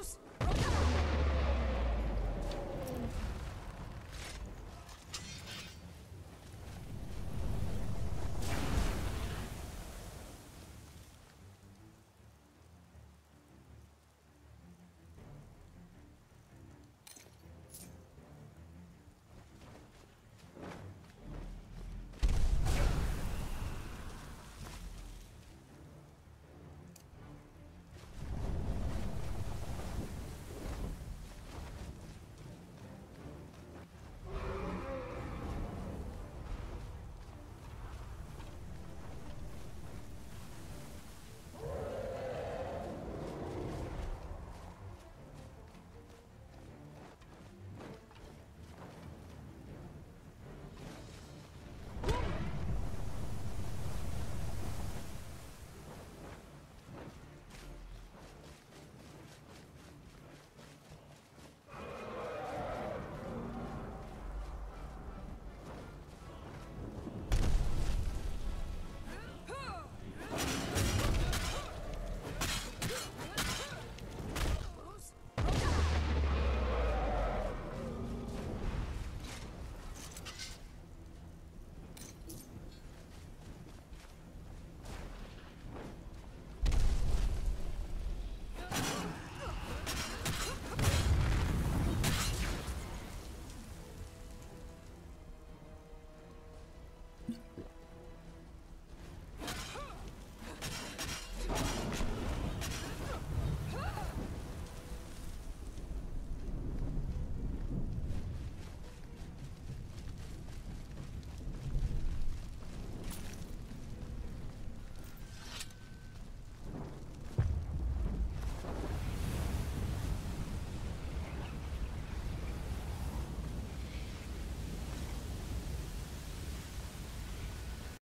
close.